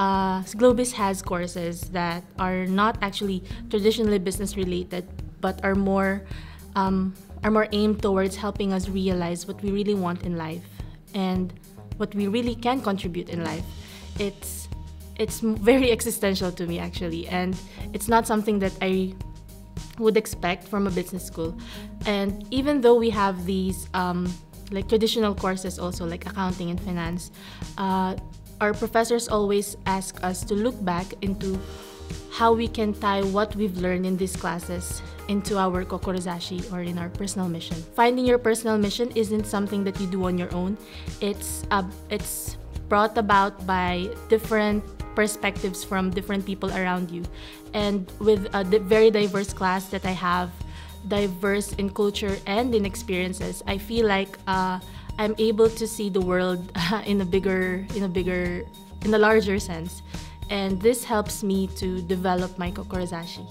uh, GLOBIS has courses that are not actually traditionally business related, but are more um, are more aimed towards helping us realize what we really want in life and what we really can contribute in life. It's it's very existential to me actually, and it's not something that I would expect from a business school. And even though we have these um, like traditional courses also like accounting and finance, uh, our professors always ask us to look back into how we can tie what we've learned in these classes into our kokorozashi or in our personal mission. Finding your personal mission isn't something that you do on your own. It's uh, it's brought about by different perspectives from different people around you. And with a very diverse class that I have, diverse in culture and in experiences, I feel like uh, I'm able to see the world in a bigger, in a bigger, in a larger sense. And this helps me to develop my kokorozashi.